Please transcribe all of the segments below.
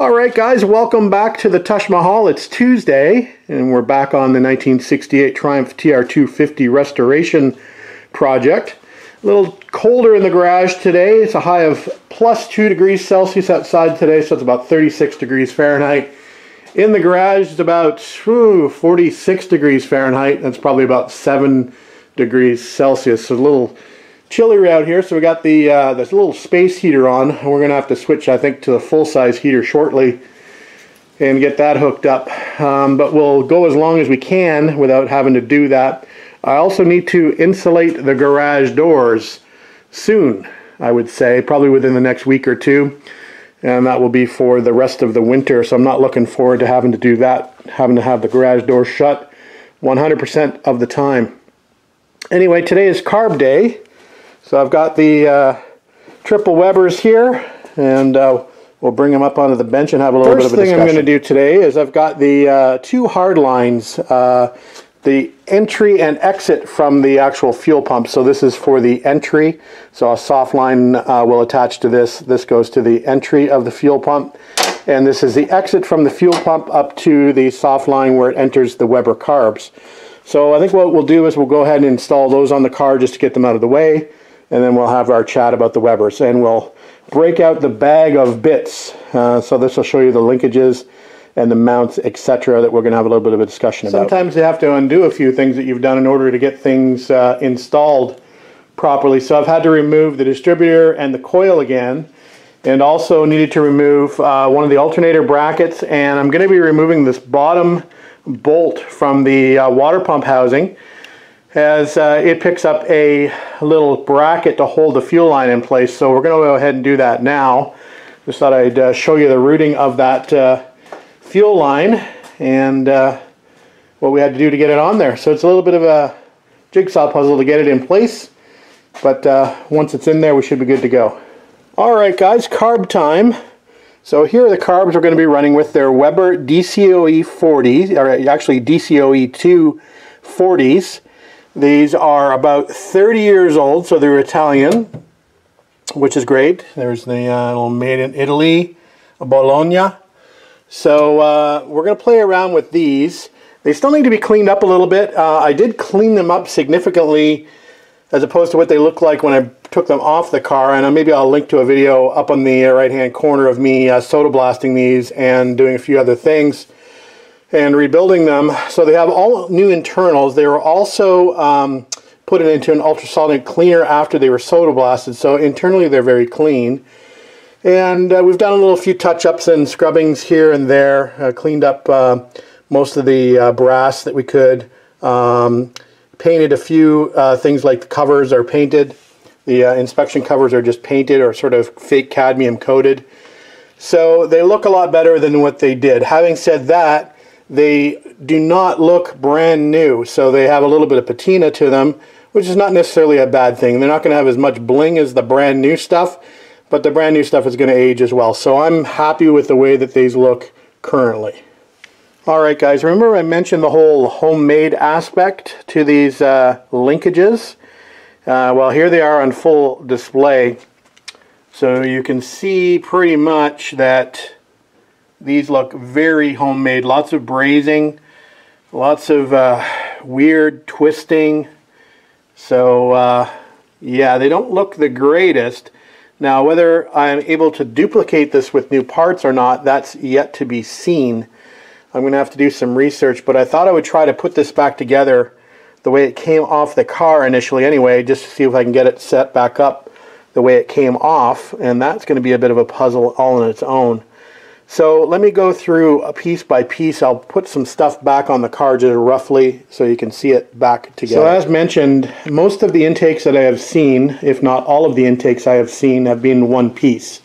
All right, guys, welcome back to the Taj Mahal. It's Tuesday, and we're back on the 1968 Triumph TR250 restoration project. A little colder in the garage today. It's a high of plus 2 degrees Celsius outside today, so it's about 36 degrees Fahrenheit. In the garage, it's about whew, 46 degrees Fahrenheit. That's probably about 7 degrees Celsius. So a little chilly out here, so we got the uh, this little space heater on. And we're going to have to switch, I think, to the full-size heater shortly and get that hooked up. Um, but we'll go as long as we can without having to do that. I also need to insulate the garage doors soon, I would say, probably within the next week or two. And that will be for the rest of the winter, so I'm not looking forward to having to do that, having to have the garage door shut 100% of the time. Anyway, today is carb day. So I've got the uh, triple Webers here, and uh, we'll bring them up onto the bench and have a little First bit of a discussion. First thing I'm going to do today is I've got the uh, two hard lines, uh, the entry and exit from the actual fuel pump. So this is for the entry. So a soft line uh, will attach to this. This goes to the entry of the fuel pump. And this is the exit from the fuel pump up to the soft line where it enters the Weber carbs. So I think what we'll do is we'll go ahead and install those on the car just to get them out of the way and then we'll have our chat about the Webers. And we'll break out the bag of bits. Uh, so this will show you the linkages and the mounts, etc., that we're going to have a little bit of a discussion about. Sometimes you have to undo a few things that you've done in order to get things uh, installed properly. So I've had to remove the distributor and the coil again, and also needed to remove uh, one of the alternator brackets, and I'm going to be removing this bottom bolt from the uh, water pump housing as uh, it picks up a little bracket to hold the fuel line in place. So we're going to go ahead and do that now. Just thought I'd uh, show you the routing of that uh, fuel line and uh, what we had to do to get it on there. So it's a little bit of a jigsaw puzzle to get it in place, but uh, once it's in there we should be good to go. Alright guys, carb time. So here are the carbs we're going to be running with. They're Weber DCOE 40, or actually DCOE 2 40s. These are about 30 years old, so they're Italian, which is great. There's the uh, little made in Italy, Bologna. So uh, we're going to play around with these. They still need to be cleaned up a little bit. Uh, I did clean them up significantly as opposed to what they look like when I took them off the car. And maybe I'll link to a video up on the right hand corner of me uh, soda blasting these and doing a few other things and rebuilding them. So they have all new internals. They were also um, put into an ultrasonic cleaner after they were soda blasted. So internally they're very clean. And uh, we've done a little few touch-ups and scrubbings here and there. Uh, cleaned up uh, most of the uh, brass that we could. Um, painted a few uh, things like the covers are painted. The uh, inspection covers are just painted or sort of fake cadmium coated. So they look a lot better than what they did. Having said that, they do not look brand new, so they have a little bit of patina to them, which is not necessarily a bad thing. They're not going to have as much bling as the brand new stuff, but the brand new stuff is going to age as well. So I'm happy with the way that these look currently. Alright guys, remember I mentioned the whole homemade aspect to these uh, linkages? Uh, well, here they are on full display. So you can see pretty much that these look very homemade. Lots of brazing, lots of uh, weird twisting. So uh, yeah, they don't look the greatest. Now whether I'm able to duplicate this with new parts or not, that's yet to be seen. I'm going to have to do some research, but I thought I would try to put this back together the way it came off the car initially anyway, just to see if I can get it set back up the way it came off, and that's going to be a bit of a puzzle all on its own. So let me go through a piece by piece. I'll put some stuff back on the car just roughly so you can see it back together. So as mentioned, most of the intakes that I have seen, if not all of the intakes I have seen, have been one piece.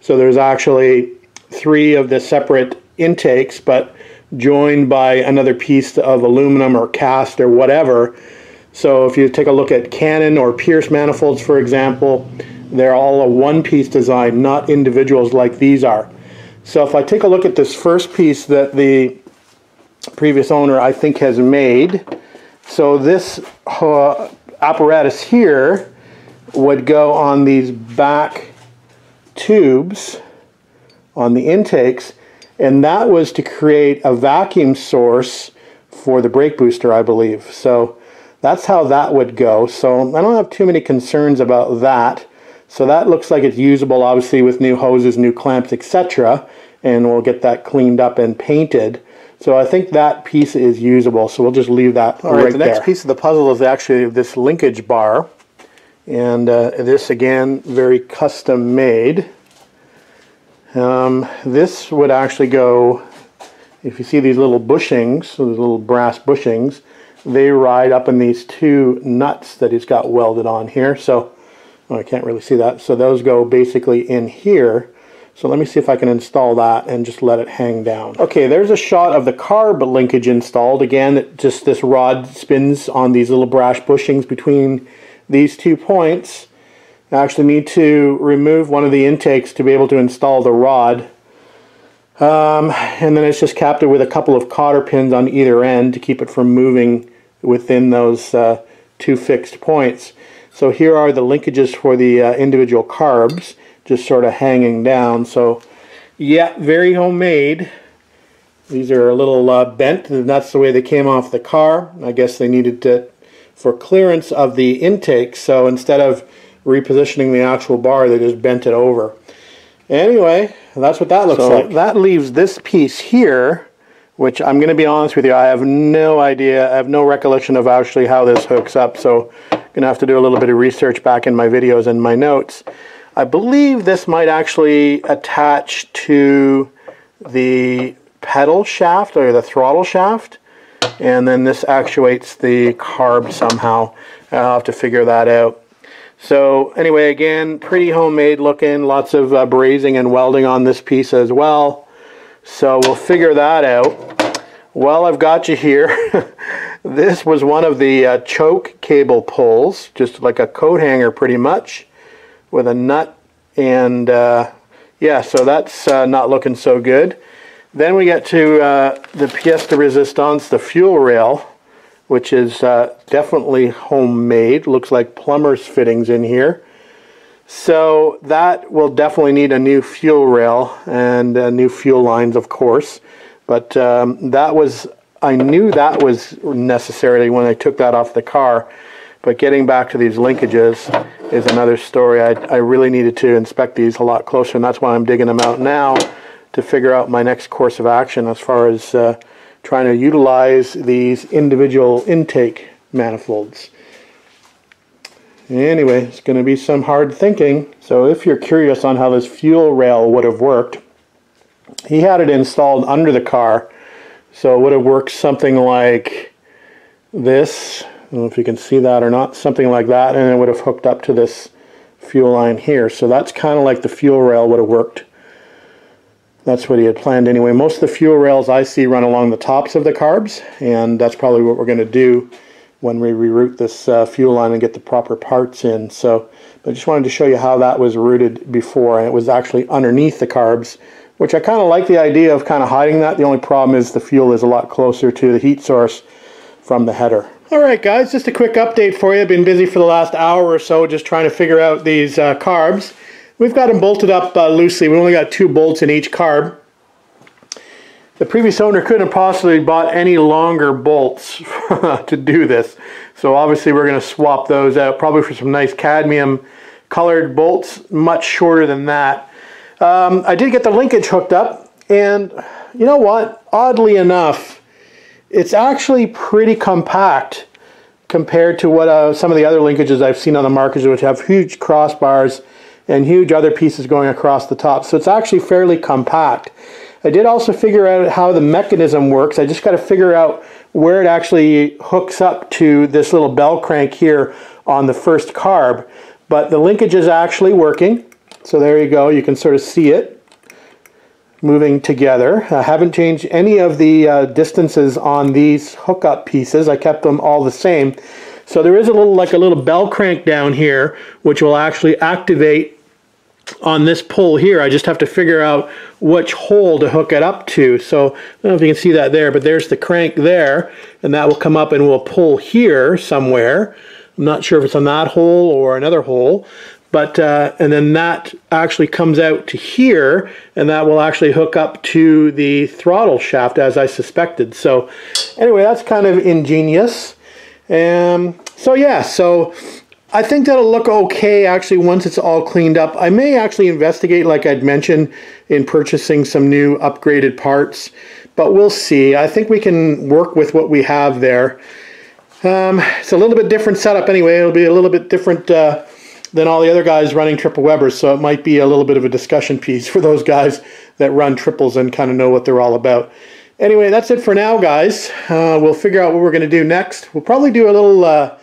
So there's actually three of the separate intakes, but joined by another piece of aluminum or cast or whatever. So if you take a look at Cannon or Pierce manifolds, for example, they're all a one-piece design, not individuals like these are. So if I take a look at this first piece that the previous owner I think has made, so this uh, apparatus here would go on these back tubes on the intakes, and that was to create a vacuum source for the brake booster, I believe. So that's how that would go. So I don't have too many concerns about that. So that looks like it's usable, obviously, with new hoses, new clamps, etc. And we'll get that cleaned up and painted. So I think that piece is usable. So we'll just leave that All right, right the next piece of the puzzle is actually this linkage bar. And uh, this, again, very custom made. Um, this would actually go, if you see these little bushings, those little brass bushings, they ride up in these two nuts that he's got welded on here. So I can't really see that. So those go basically in here. So let me see if I can install that and just let it hang down. Okay, there's a shot of the carb linkage installed. Again, just this rod spins on these little brass bushings between these two points. I actually need to remove one of the intakes to be able to install the rod. Um, and then it's just capped it with a couple of cotter pins on either end to keep it from moving within those uh, two fixed points. So here are the linkages for the uh, individual carbs, just sort of hanging down. So yeah, very homemade. These are a little uh, bent, and that's the way they came off the car. I guess they needed to, for clearance of the intake, so instead of repositioning the actual bar, they just bent it over. Anyway, that's what that looks so like. That leaves this piece here, which I'm going to be honest with you, I have no idea, I have no recollection of actually how this hooks up, so I'm going to have to do a little bit of research back in my videos and my notes. I believe this might actually attach to the pedal shaft or the throttle shaft and then this actuates the carb somehow. I'll have to figure that out. So anyway, again, pretty homemade looking, lots of uh, brazing and welding on this piece as well. So we'll figure that out. While I've got you here, This was one of the uh, choke cable pulls, just like a coat hanger pretty much, with a nut and uh, yeah, so that's uh, not looking so good. Then we get to uh, the pièce de résistance, the fuel rail, which is uh, definitely homemade. Looks like plumber's fittings in here. So that will definitely need a new fuel rail and uh, new fuel lines, of course. But um, that was I knew that was necessary when I took that off the car. But getting back to these linkages is another story. I, I really needed to inspect these a lot closer, and that's why I'm digging them out now to figure out my next course of action as far as uh, trying to utilize these individual intake manifolds. Anyway, it's going to be some hard thinking. So if you're curious on how this fuel rail would have worked, he had it installed under the car so it would have worked something like this. I don't know if you can see that or not. Something like that. And it would have hooked up to this fuel line here. So that's kind of like the fuel rail would have worked. That's what he had planned anyway. Most of the fuel rails I see run along the tops of the carbs. And that's probably what we're going to do when we reroute this uh, fuel line and get the proper parts in. So I just wanted to show you how that was routed before. And it was actually underneath the carbs which I kind of like the idea of kind of hiding that. The only problem is the fuel is a lot closer to the heat source from the header. All right, guys, just a quick update for you. I've been busy for the last hour or so just trying to figure out these uh, carbs. We've got them bolted up uh, loosely. We only got two bolts in each carb. The previous owner couldn't have possibly bought any longer bolts to do this. So obviously we're going to swap those out, probably for some nice cadmium colored bolts, much shorter than that. Um, I did get the linkage hooked up, and you know what? Oddly enough, it's actually pretty compact compared to what uh, some of the other linkages I've seen on the market, which have huge crossbars and huge other pieces going across the top. So it's actually fairly compact. I did also figure out how the mechanism works. I just got to figure out where it actually hooks up to this little bell crank here on the first carb. But the linkage is actually working. So there you go. You can sort of see it moving together. I haven't changed any of the uh, distances on these hookup pieces. I kept them all the same. So there is a little like a little bell crank down here which will actually activate on this pull here. I just have to figure out which hole to hook it up to. So I don't know if you can see that there, but there's the crank there and that will come up and will pull here somewhere. I'm not sure if it's on that hole or another hole, but uh, and then that actually comes out to here and that will actually hook up to the throttle shaft as I suspected so anyway that's kind of ingenious um, so yeah so I think that'll look okay actually once it's all cleaned up I may actually investigate like I'd mentioned in purchasing some new upgraded parts but we'll see I think we can work with what we have there um, it's a little bit different setup anyway it'll be a little bit different uh, than all the other guys running triple Webers, so it might be a little bit of a discussion piece for those guys that run triples and kind of know what they're all about. Anyway, that's it for now, guys. Uh, we'll figure out what we're going to do next. We'll probably do a little uh,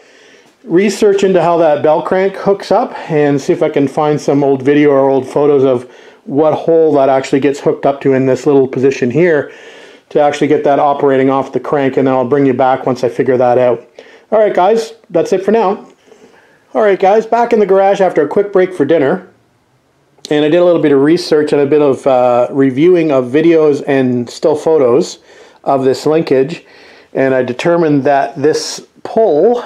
research into how that bell crank hooks up and see if I can find some old video or old photos of what hole that actually gets hooked up to in this little position here to actually get that operating off the crank, and then I'll bring you back once I figure that out. All right, guys, that's it for now. Alright guys, back in the garage after a quick break for dinner. And I did a little bit of research and a bit of uh, reviewing of videos and still photos of this linkage. And I determined that this pull,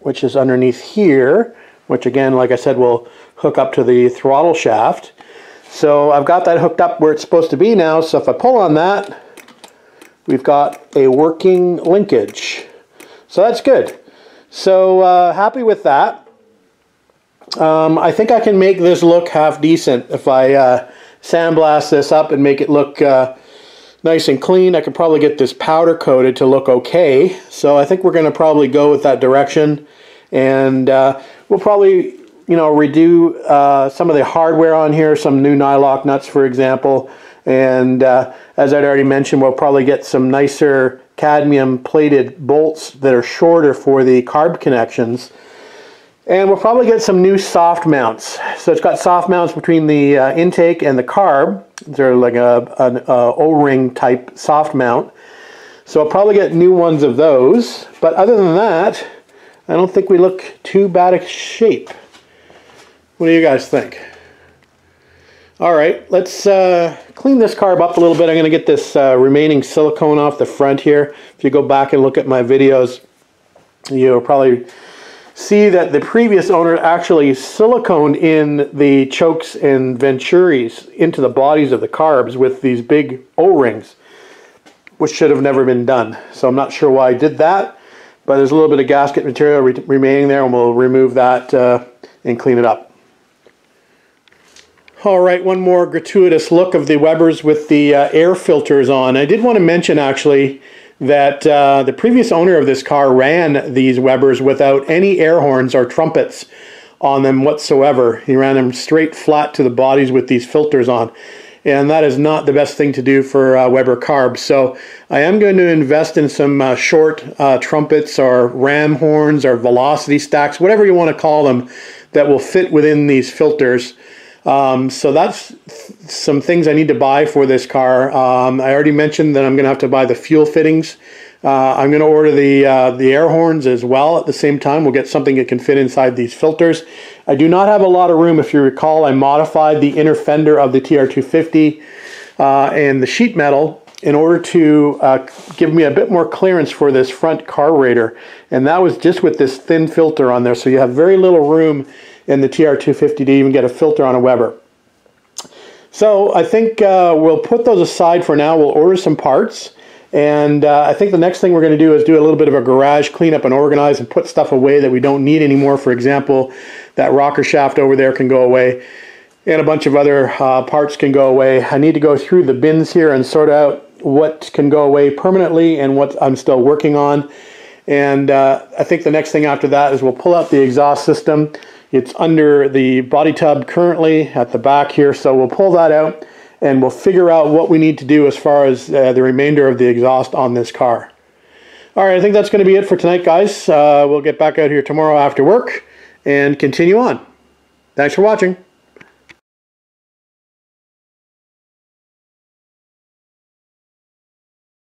which is underneath here, which again, like I said, will hook up to the throttle shaft. So I've got that hooked up where it's supposed to be now. So if I pull on that, we've got a working linkage. So that's good. So uh, happy with that. Um, I think I can make this look half decent if I uh, sandblast this up and make it look uh, nice and clean. I could probably get this powder coated to look okay. So I think we're going to probably go with that direction. And uh, we'll probably, you know, redo uh, some of the hardware on here, some new nylock nuts, for example. And uh, as I'd already mentioned, we'll probably get some nicer cadmium plated bolts that are shorter for the carb connections. And we'll probably get some new soft mounts. So it's got soft mounts between the uh, intake and the carb. They're like a, an uh, O-ring type soft mount. So I'll probably get new ones of those. But other than that, I don't think we look too bad a shape. What do you guys think? All right, let's uh, clean this carb up a little bit. I'm going to get this uh, remaining silicone off the front here. If you go back and look at my videos, you'll probably see that the previous owner actually siliconed in the chokes and venturis into the bodies of the carbs with these big O-rings, which should have never been done. So I'm not sure why I did that, but there's a little bit of gasket material re remaining there and we'll remove that uh, and clean it up. All right, one more gratuitous look of the Webers with the uh, air filters on. I did want to mention actually that uh, the previous owner of this car ran these Webers without any air horns or trumpets on them whatsoever. He ran them straight flat to the bodies with these filters on. And that is not the best thing to do for uh, Weber carbs. So I am going to invest in some uh, short uh, trumpets or ram horns or velocity stacks, whatever you want to call them, that will fit within these filters. Um, so that's some things I need to buy for this car. Um, I already mentioned that I'm going to have to buy the fuel fittings. Uh, I'm going to order the uh, the air horns as well at the same time. We'll get something that can fit inside these filters. I do not have a lot of room. If you recall, I modified the inner fender of the TR250 uh, and the sheet metal in order to uh, give me a bit more clearance for this front carburetor. And that was just with this thin filter on there. So you have very little room in the TR250 to even get a filter on a Weber. So I think uh, we'll put those aside for now. We'll order some parts. And uh, I think the next thing we're going to do is do a little bit of a garage cleanup and organize and put stuff away that we don't need anymore. For example, that rocker shaft over there can go away and a bunch of other uh, parts can go away. I need to go through the bins here and sort out what can go away permanently and what I'm still working on. And uh, I think the next thing after that is we'll pull out the exhaust system. It's under the body tub currently at the back here, so we'll pull that out and we'll figure out what we need to do as far as uh, the remainder of the exhaust on this car. All right, I think that's going to be it for tonight, guys. Uh, we'll get back out here tomorrow after work and continue on. Thanks for watching.